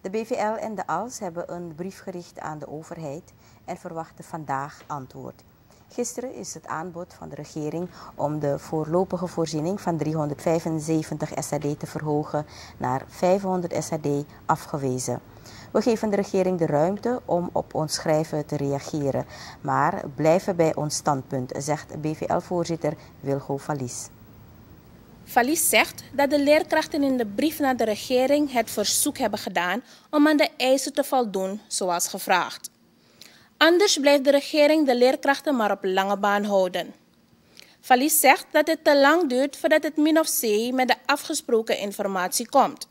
De BVL en de ALS hebben een brief gericht aan de overheid en verwachten vandaag antwoord. Gisteren is het aanbod van de regering om de voorlopige voorziening van 375 SAD te verhogen naar 500 SAD afgewezen. We geven de regering de ruimte om op ons schrijven te reageren, maar blijven bij ons standpunt, zegt BVL-voorzitter Wilgo Valies. Valies zegt dat de leerkrachten in de brief naar de regering het verzoek hebben gedaan om aan de eisen te voldoen zoals gevraagd. Anders blijft de regering de leerkrachten maar op lange baan houden. Valies zegt dat het te lang duurt voordat het min of C met de afgesproken informatie komt.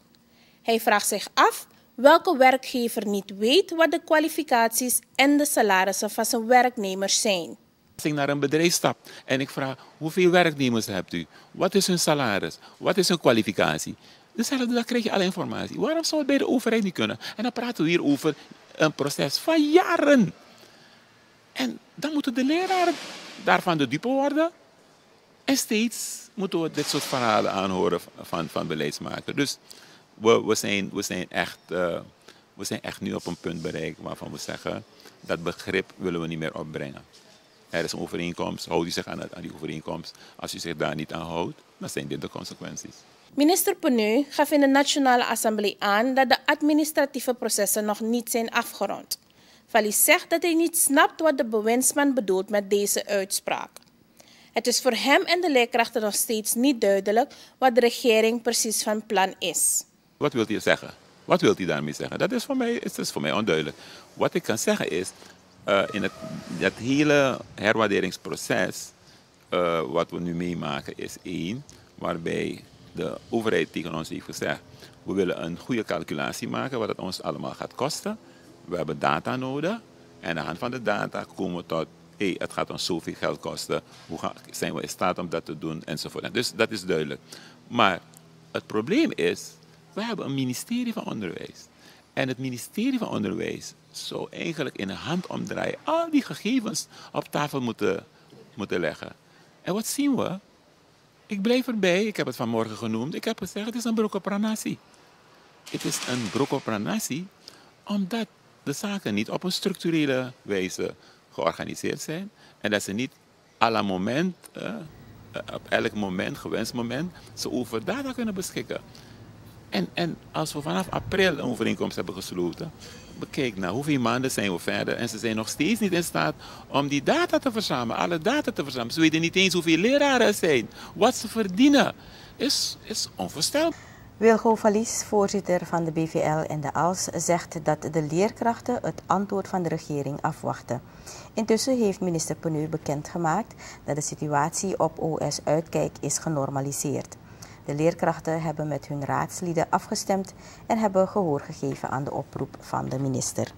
Hij vraagt zich af welke werkgever niet weet wat de kwalificaties en de salarissen van zijn werknemers zijn. Ik naar een bedrijf stap en ik vraag hoeveel werknemers hebt u? Wat is hun salaris? Wat is hun kwalificatie? Dus dan krijg je alle informatie. Waarom zou het bij de overheid niet kunnen? En dan praten we hier over een proces van jaren. En dan moeten de leraren daarvan de dupe worden. En steeds moeten we dit soort verhalen aanhoren van, van beleidsmakers. Dus we, we, zijn, we, zijn echt, uh, we zijn echt nu op een punt bereikt waarvan we zeggen dat begrip willen we niet meer opbrengen. Er is een overeenkomst, houdt u zich aan, aan die overeenkomst. Als u zich daar niet aan houdt, dan zijn dit de consequenties. Minister Penu gaf in de Nationale Assemblée aan dat de administratieve processen nog niet zijn afgerond. Valis zegt dat hij niet snapt wat de bewindsman bedoelt met deze uitspraak. Het is voor hem en de leerkrachten nog steeds niet duidelijk wat de regering precies van plan is. Wat wilt hij zeggen? Wat wilt hij daarmee zeggen? Dat is voor mij, is is voor mij onduidelijk. Wat ik kan zeggen is, uh, in het, dat hele herwaarderingsproces uh, wat we nu meemaken is één, waarbij de overheid tegen ons heeft gezegd, we willen een goede calculatie maken wat het ons allemaal gaat kosten. We hebben data nodig en aan de hand van de data komen we tot, hey, het gaat ons zoveel geld kosten, hoe gaan, zijn we in staat om dat te doen enzovoort. Dus dat is duidelijk. Maar het probleem is, we hebben een ministerie van Onderwijs. En het ministerie van Onderwijs zou eigenlijk in de hand omdraaien al die gegevens op tafel moeten, moeten leggen. En wat zien we? Ik blijf erbij, ik heb het vanmorgen genoemd, ik heb gezegd het is een brokopranassie. Het is een brokopranassie omdat de zaken niet op een structurele wijze georganiseerd zijn en dat ze niet la moment, uh, op elk moment, gewenst moment, ze over data kunnen beschikken. En, en als we vanaf april een overeenkomst hebben gesloten, bekijk naar hoeveel maanden zijn we verder en ze zijn nog steeds niet in staat om die data te verzamelen, alle data te verzamelen. Ze weten niet eens hoeveel leraren er zijn, wat ze verdienen. Is, is onvoorstelbaar. Wilgo Valies, voorzitter van de BVL en de ALS, zegt dat de leerkrachten het antwoord van de regering afwachten. Intussen heeft minister Penu bekendgemaakt dat de situatie op OS Uitkijk is genormaliseerd. De leerkrachten hebben met hun raadslieden afgestemd en hebben gehoor gegeven aan de oproep van de minister.